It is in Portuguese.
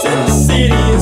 Sin city.